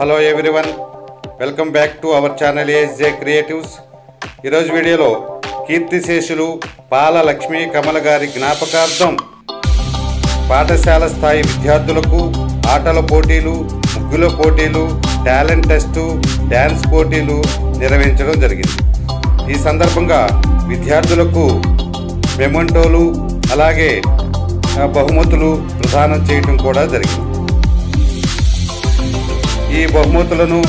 Hello everyone welcome back to our channel ASJ creatives ఈరోజు వీడియోలో కీర్తిశేషులు పాల లక్ష్మీ కమల గారి జ్ఞాపకార్థం పాఠశాల స్థాయి విద్యార్థులకు ఆటల పోటీలు ముగ్గుల పోటీలు టాలెంట్ టెస్టు డ్యాన్స్ పోటీలు నిర్వహించడం జరిగింది. ఈ సందర్భంగా విద్యార్థులకు మెమంటోలు అలాగే బహుమతులు ప్రదానం చేయటం కూడా జరిగింది. ఈ బహుమతులను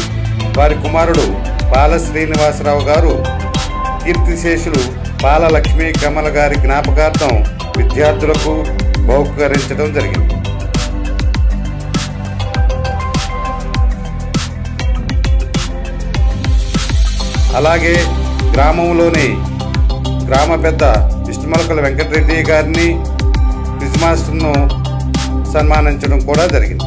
వారి కుమారుడు బాల శ్రీనివాసరావు గారు కీర్తిశేషులు బాల లక్ష్మీ కమల గారి జ్ఞాపకార్థం విద్యార్థులకు బహుకరించడం జరిగింది. అలాగే గ్రామంలోని గ్రామ పెద్ద విష్ణుమలకల వెంకటరెడ్డి గారిని క్విజ్ మాస్టర్ను సన్మానించడం కూడా జరిగింది.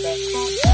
Let's go.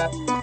Bye.